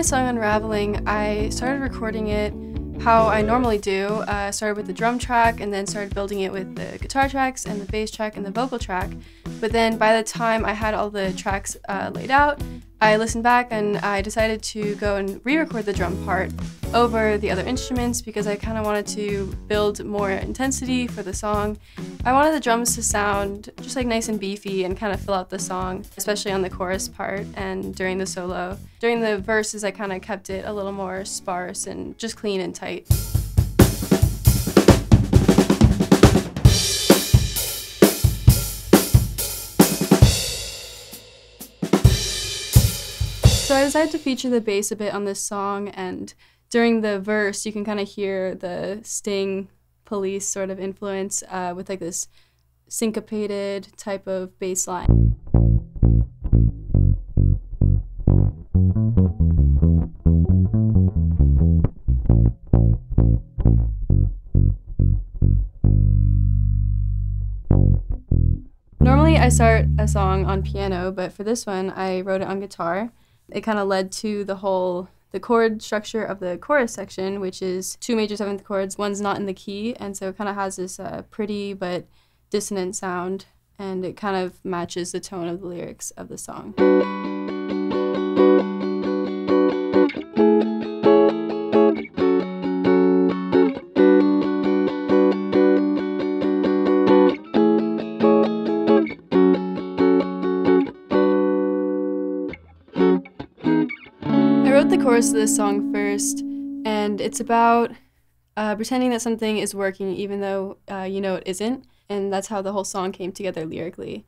my song Unraveling, I started recording it how I normally do. Uh, I started with the drum track and then started building it with the guitar tracks and the bass track and the vocal track. But then by the time I had all the tracks uh, laid out, I listened back and I decided to go and re record the drum part over the other instruments because I kind of wanted to build more intensity for the song. I wanted the drums to sound just like nice and beefy and kind of fill out the song, especially on the chorus part and during the solo. During the verses, I kind of kept it a little more sparse and just clean and tight. So I decided to feature the bass a bit on this song, and during the verse, you can kind of hear the Sting police sort of influence uh, with like this syncopated type of bass line. Normally, I start a song on piano, but for this one, I wrote it on guitar it kind of led to the whole the chord structure of the chorus section, which is two major seventh chords. One's not in the key, and so it kind of has this uh, pretty but dissonant sound, and it kind of matches the tone of the lyrics of the song. Wrote the chorus of this song first, and it's about uh, pretending that something is working even though uh, you know it isn't. And that's how the whole song came together lyrically.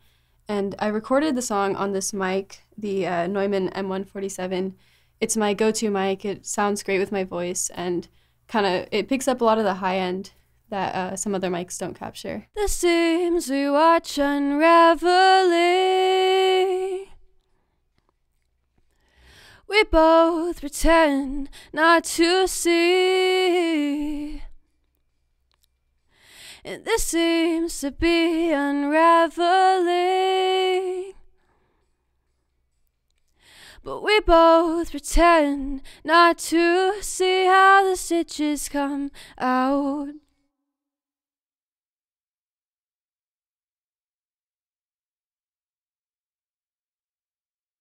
And I recorded the song on this mic, the uh, Neumann M147. It's my go to mic. It sounds great with my voice and kind of it picks up a lot of the high end that uh, some other mics don't capture. The seams we watch unraveling we both pretend not to see. And this seems to be unraveling. But we both pretend not to see how the stitches come out.